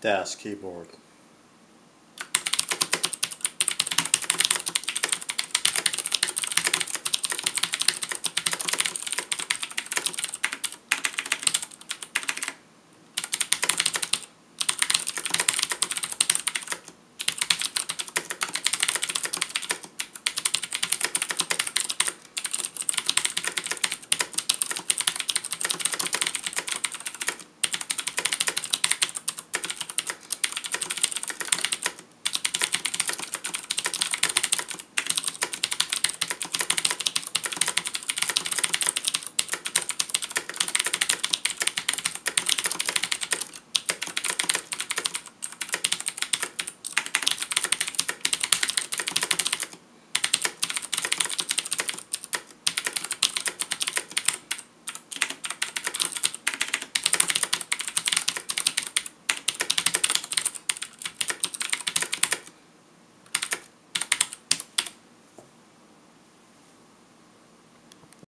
Dash keyboard.